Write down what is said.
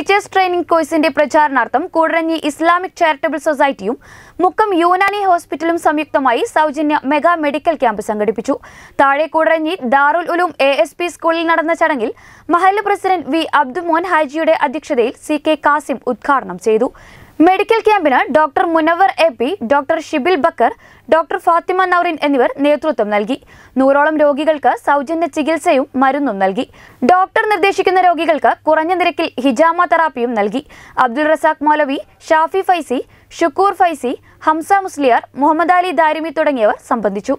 Teachers training കോഴ്സിന്റെ പ്രചാരണാർത്ഥം Koodaranji Islamic charitable സൊസൈറ്റിയും മുക്കം യൂനാനി ഹോസ്പിറ്റലും സംയുക്തമായി സൗജന്യ മെഗാ മെഡിക്കൽ ക്യാമ്പ് സംഘടിപ്പിച്ചു. താഴെ കൂടരഞ്ഞി ദാറുൽ ഉലൂം എ സ്കൂളിൽ നടന്ന ചടങ്ങിൽ മഹല്ല് പ്രസിഡന്റ് വി അബ്ദുമോൻ ഹാജിയുടെ അധ്യക്ഷതയിൽ സി കെ കാസിം ഉദ്ഘാടനം ചെയ്തു. മെഡിക്കൽ ക്യാമ്പിന് doctor Munavar A P doctor Shibil Bakkar doctor Fathima Naurin എന്നിവർ നേതൃത്വം നൽകി. നൂറോളം രോഗികൾക്ക് സൗജന്യ ചികിത്സയും മരുന്നും നൽകി. ഡോക്ടർ നിർദ്ദേശിക്കുന്ന രോഗികൾക്ക് കുറഞ്ഞ നിരക്കിൽ ഹിജാമ തെറാപ്പിയും നൽകി. അബ്ദുൾ റസാഖ് മൗലവി ഷാഫി ഫൈസി ഷുക്കൂർ ഫൈസി ഹംസ മുസ്ലിയാർ മുഹമ്മദ് അലി ദാരിമി തുടങ്ങിയവർ സംബന്ധിച്ചു.